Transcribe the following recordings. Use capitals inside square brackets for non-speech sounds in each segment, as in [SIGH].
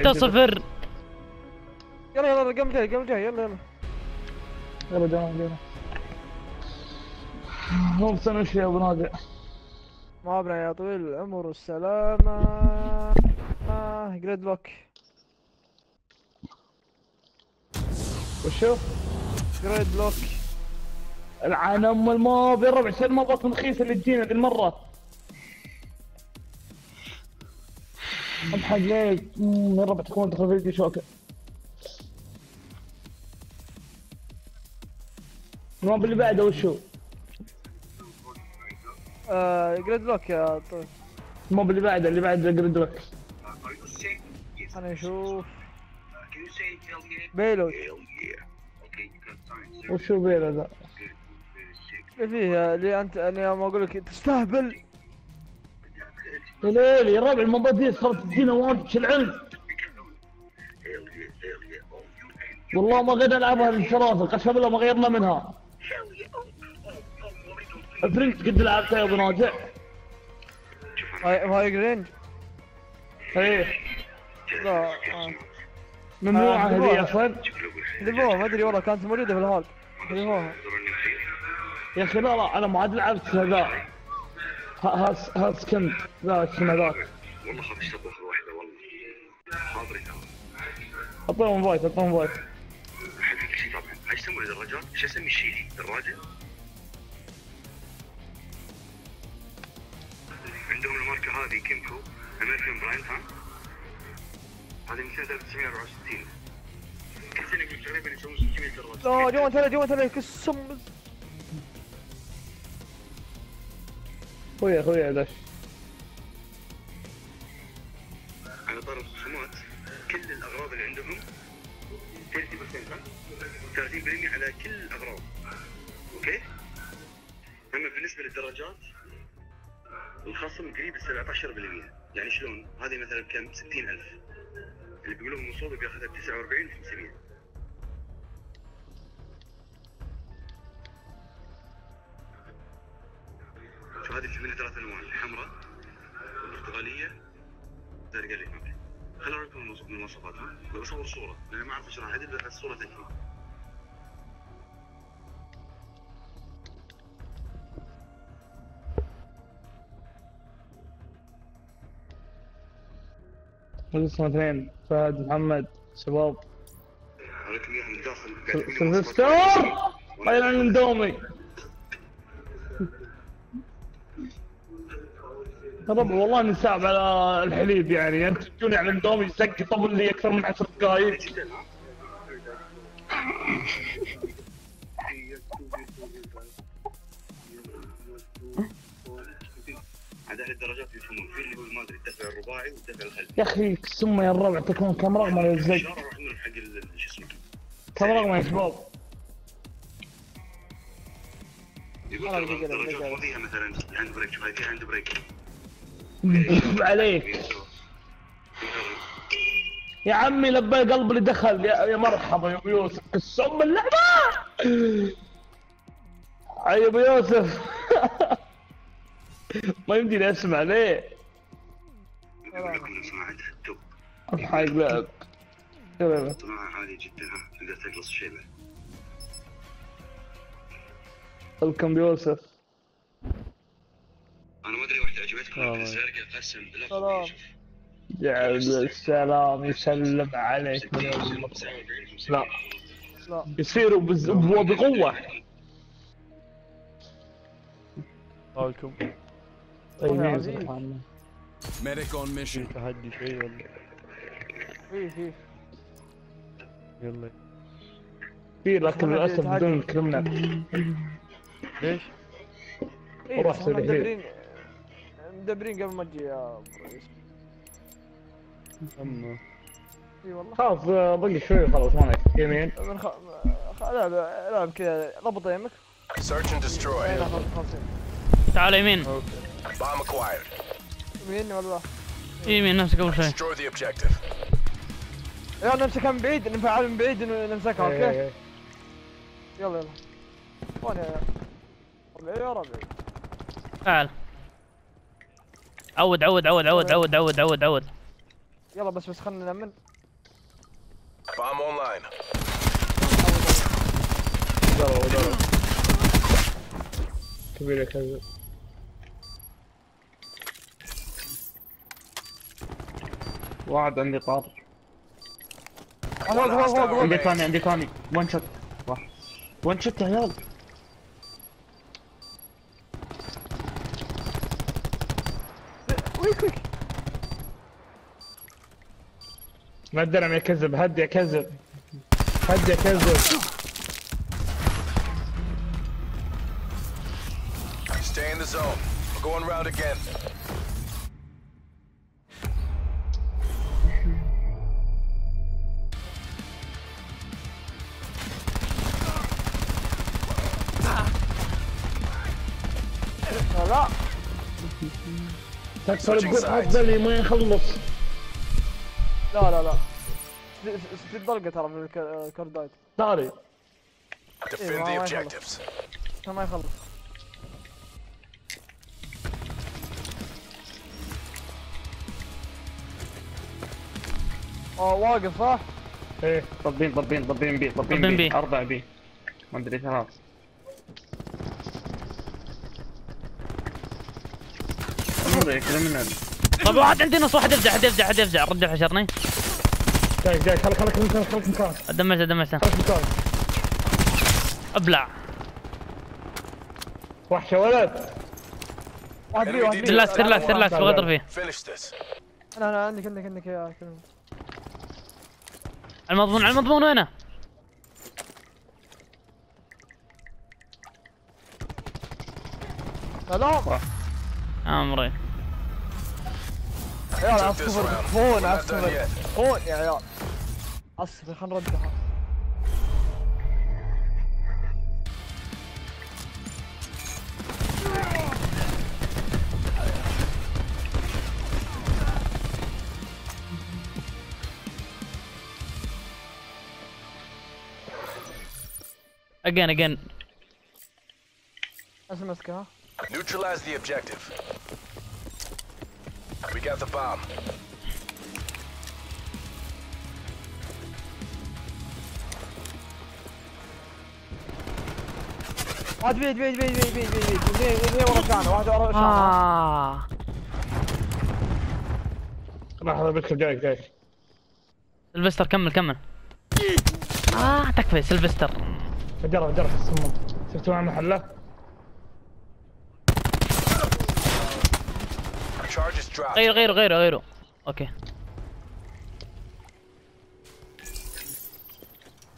ستة صفر. يلا يلا قام جاي قام جاي يلا يلا. يلا جماعة يلا. مو بسنة يا أبو نادي ما ابنى يا طويل العمر والسلامة آه جريد لوك. وشو؟ جريد لوك. العن ام الموب يا ربع شو الموبات الرخيصة اللي تجينا ذي المرة ليك مم، يا ربع تكون دخل فيديو شوكة. الموب اللي بعده وشو؟ آه جريد لوك يا طويل. الموب اللي بعده اللي بعده جريد لوك أنا أشوف بيلوت وشو بيلا ذا؟ اللي فيه اللي انت أنا ما أقول لك تستهبل. يا ليلي يا ربع الموبات دي صارت تجينا واجد شو العلم. والله ما قد العبها الانشراف قسم بالله ما غيرنا منها. فرنش قد لعبتها يا أبو ناجع. هاي هاي جرينج إيه. لا آه. ممنوعه آه، هذه أصلا. حذفوها ما أدري والله كانت موجودة في الهال حذفوها يا أخي لا لا أنا ما عاد لعبت هذا. هاس هاس كنت لا اسمه ذاك؟ والله خاف اشتغل واحدة والله. حاضري ترى أعطيهم فايت أعطيهم فايت حقك شيء طبعا. إيش يسمونه دراجات؟ إيش اسمي الشيء دراجه؟ عندهم الماركة هذه كيمكو. أمريكان براند ها؟ هذه من سنة 1964 كل سنة يقول تقريبا يسوون 600 دراجه لا جوان تلي جوان تلي كسم خويا خويا دش على طار الخصومات كل الأغراض اللي عندهم 30% ها؟ 30% على كل الاغراض أوكي؟ أما بالنسبة للدرجات الخصم قريب ال 17% يعني شلون؟ هذه مثلا بكم؟ 60000 اللي بيقولون المصوب بياخذها ب 49 500 هذه الفمينة ثلاث انواع الحمراء والبرتقالية الزرقاء اللي فوق خليني اوريكم المواصفات ها؟ بصور صورة لأن ما أعرف اشرح هذه بس الصورة تكفي مجلسنا اثنين. فهد محمد شباب. عليكم اياها من داخل قاعد دومي. رب والله نساب على الحليب يعني. انت تجوني على اندومي زق طبل لي أكثر من عشر دقائق عاد أهل الدرجات يفهمون في اللي هو ما ادري الدفع الرباعي والدفع الخلفي يا أخي سمه يا الربع تكون كم رقم يا اسمه كم رقم يا شباب يقول الدرجات. ما فيها مثلا هاند بريك شوف هاي فيها هاند بريك. [LAUGHS] عليك. يا عمي لبي قلبي دخل. يا مرحبا يا أبو يوسف. السم اللعبه [LAUGHS] يا أبو يوسف. [LAUGHS] ما يمديني أسمع ليه؟ الحق لعب طمع عالي جدا. تقدر تقلص شيبه الكم يوسف. أنا ما أدري آه. سلام. يا سلام يسلم عليك لا. لا. يصيروا بقوة. حالكم طيبين سبحان ميديك اون ميشن تحدي شوي ولا؟ في في. يلا. في لكن للأسف بدون الكلمنا ليش؟ إيه راح تدبرين مدبرين قبل ما تجي يا أما. إي والله. خلاص آه، بقي شوي خلاص ما عليك. يمين. من خ... لا لا لا كذا. ضبط يمك. Search and destroy. تعال يمين. Bomb acquired. يمين ولا يمين نفسك أول شيء. Destroy the objective. يلا نمسكها من بعيد نفعل من بعيد نمسكها إيه، أوكي؟ إيه. يلا يلا. وين يا ربعي يا ربعي تعال عود عود عود عود عود عود عود عود. يلا بس بس خلنا نأمن. Bomb online. ضربوا ضربوا كبير يكذب واحد عندي طار عندي ثاني عندي ثاني. وان شوت واحد. وان شوت يا عيال. ما الدرع يا كذب هد يا كذب هد يا كذب Stay in the zone. We're going round again. لا تكسر sides. افضل ما يخلص لا لا لا. في الضلقه ترى من الكاردايت آه، داري defend إيه، the objectives. ما يخلص. اوه واقف صح؟ إيه. ضبين ضبين ضبين بي ضبين بي. أربع بي. ما أدري ثلاث كلام من هذا طب واحد عندي نص واحد افزع حد افزع حد افزع رد حشرني جاي جاي. خلك خلك مكانك خلك مكانك دمجته دمجته خلك مكانك أبلع. وحشة ولد. واحد بي واحد بي ترلاكس ترلاكس ترلاكس بغدر فيه أنا لا عندك عندك عندك يا المضمون المضمون وينه؟ سلام أمري. Ja, that's covered four, and that's covered four. Yeah, yeah. That's 100 behind. Again, again. Neutralize the objective. We got the bomb. واحد بيد بيد بيد بيد بيد بيد بيد بيد ورا شانه واحد ورا شانه آه لحظه بكر. جاي جاي. سلفستر كمل كمل. آه تكفي سلفستر جرب جرب السموم شفتوا مع محله Charges dropped. غير غير غيره غيره أوكي.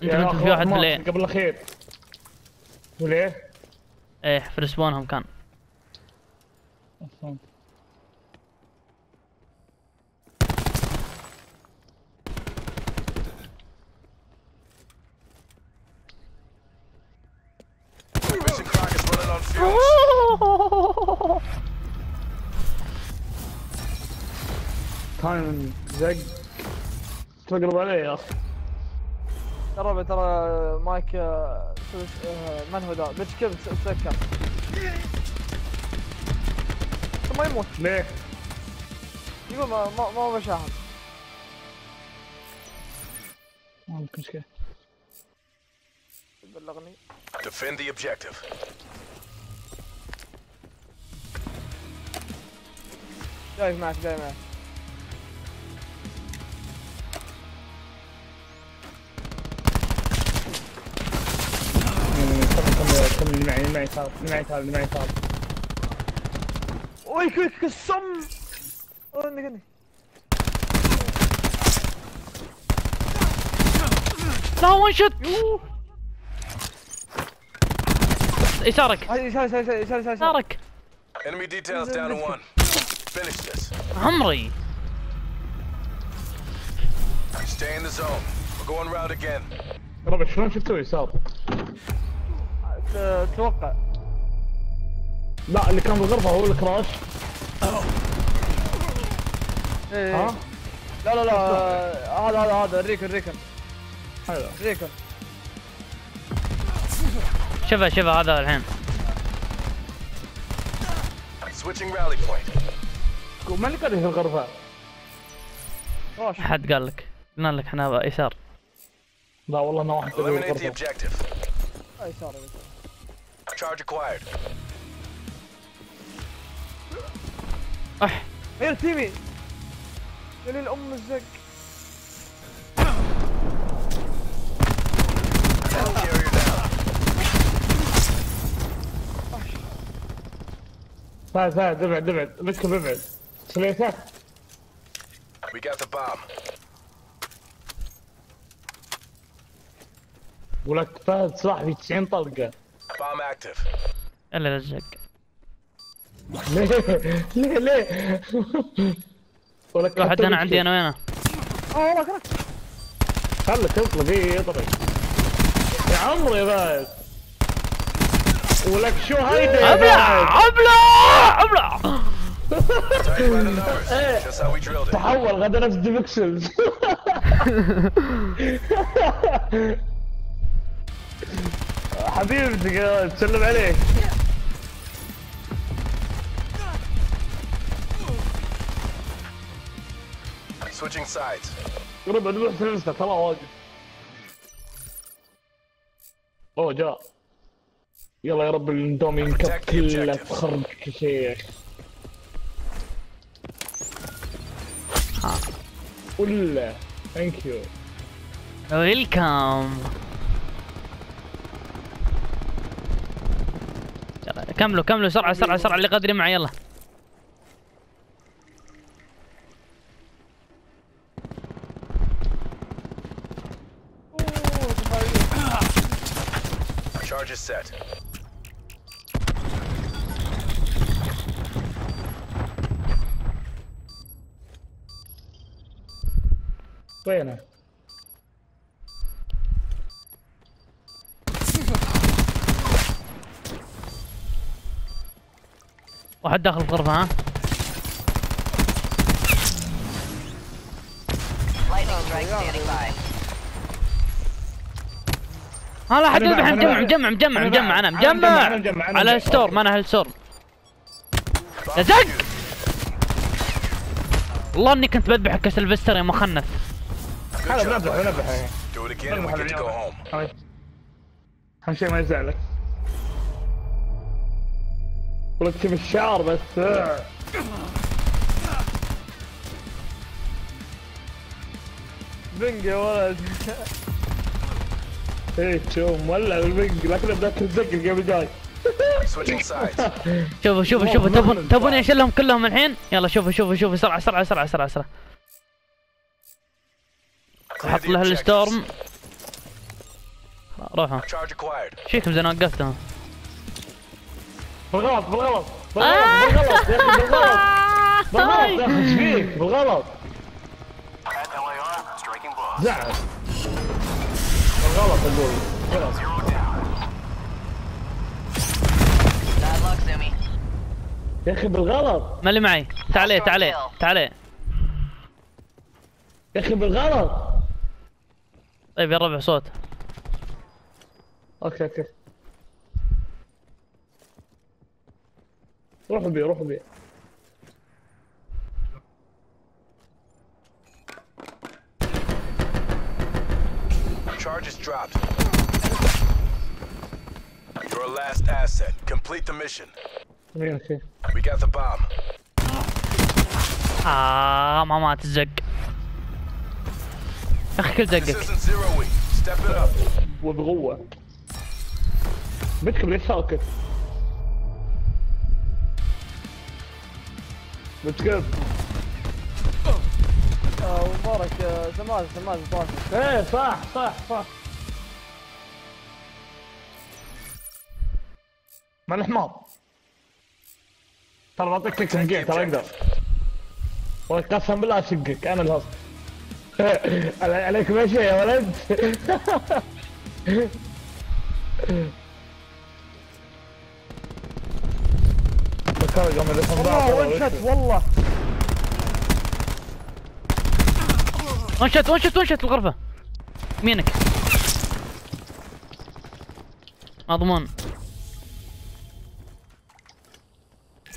أنت أخي في واحد بالليل قبل الأخير. وليه؟ إيه في رسبونهم كان. كان زق. تقرب عليه يا أخي. ترى ترى مايك آه، آه، من هو ذا؟ بيتش كيف تسكر ما يموت. ليه؟ يقول ما ما ما هو بشاهد ما عندك مشكلة. بلغني. Defend the objective. جاي معك جاي معك. اللي معي اللي معي صار اللي معي صار اللي معي صار ويك ويك السم عندك عندك لا وان شوت يسارك هاي يسار يسار يسار يسار يسار يسارك Enemy details down to one. Finish this. عمري Stay in the zone. We're going round again. ربع شلون شفتوا يسار؟ توقع لا اللي كان بالغرفة هو الكراش إيه. ها؟ لا لا لا هذا هذا هذا الريكن ريكن هذا. ريكن شوفه شوفه هذا الحين. Switching rally point. ما اللي قاعد في الغرفة؟ راش أحد قال لك؟ قلنا لك إحنا يسار. لا والله أنا واحد the يقرب. Charge acquired. اح غير تيمي يا ليل ام الزق Enemy carrier down. تعال تعال ابعد ابعد ركب ابعد سليتك We got the bomb. يقول لك فهد سلاح في 90 طلقه Bomb active. الا لزق ليه؟ ليه؟ ليه ولك واحد أنا عندي أنا وينه آه والله كرك خلك يطلق إيه يضرب يا عمري بس ولك شو هيدا يا ابلع ابلع ابلع. تحول غدا نفس ديفكسلز [LAUGHS] حبيبتي يا تسلم عليك Switching sides. قرب نروح سلسلة ترى واقف أوه جاء. يلا يا رب الاندومي ينكب كله objective. بخربك يا شيخ ولا. ثانك يو ويلكم كملوا كملوا سرعة سرعة سرعة اللي قادرين معي يلا اوه تفايل. Charge is set. وينه؟ واحد داخل الغرفة ها. ها لا حد يذبح مجمع. مجمع مجمع أنا مجمع. أنا مجمع، على. الستور. ما أنا أهل ستور Bomb يا زق. والله إني كنت بذبحك كسلفستر يا مخنث هذا boys. بنبح يعني شيء ما يزعلك ولك شوف الشعر بس. بنج يا ولد. إيه شوف مولع بالبنج. لكن بدك تزق الجيم الجاي Switching sides. [LAUGHS] شوفوا شوفوا شوفوا تبون تبون اشيلهم كلهم الحين؟ يلا شوفوا شوفوا شوفوا. سرعة سرعة سرعة سرعة سرعة. Clear أحط له. الستورم. روحوا Charge acquired. بالغلط بالغلط بالغلط بالغلط يا أخي بالغلط [LAUGHS] بالغلط يا أخي إيش فيك بالغلط زعل بالغلط أقول Zumi. يا أخي بالغلط ما اللي معي. تعالي تعالي تعالي. يا أخي بالغلط طيب يا ربع صوت. أوكي أوكي. روحوا بيه روحوا بيه Charge is dropped. Your last asset. Complete the mission. أوكي We got the bomb. آه ما مات الزق أخي كل up. وبقوة بيتك ليش ساكت؟ بتكب آه، مبارك آه، سماز سماز طاشر إيه صح صح صح. ما الحمار ترى بعطيك من جيم ترى أقدر. ولك قسم بالله أشقك أنا الهوست [LAUGHS] علي- عليك ماشي يا ولد. [LAUGHS] بكره قام اللي والله وين شت والله. ونشت ونشت ونشت الغرفة. يمينك مضمون.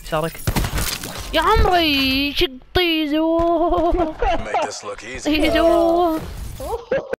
يسارك يا عمري شق. طيزو.